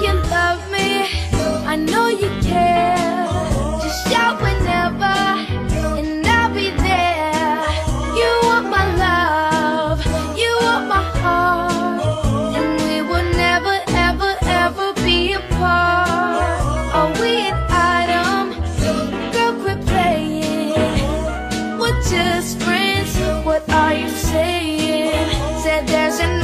you love me. I know you care. Just shout whenever, and I'll be there. You want my love, you want my heart, and we will never, ever, ever be apart. Are we an item? Girl, quit playing. We're just friends. What are you saying? Said there's an